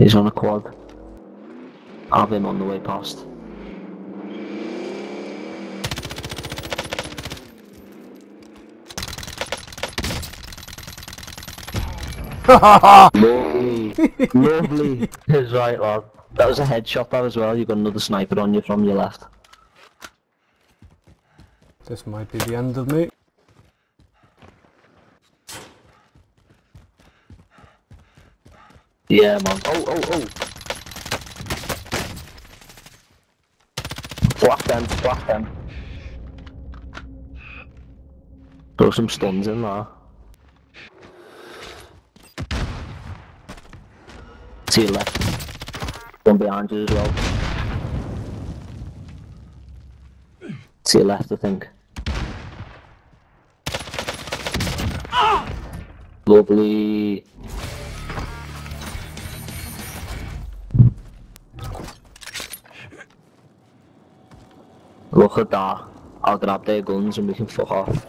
He's on a quad. I have him on the way past. Lovely. Lovely. Right, lad. That was a headshot that as well. You've got another sniper on you from your left. This might be the end of me. Yeah, man. Oh, oh, oh. Blast them, blast them. Throw some stuns in there. To your left. One behind you as well. To your left, I think. Lovely. Look at that. I'll grab their guns and we can fuck off.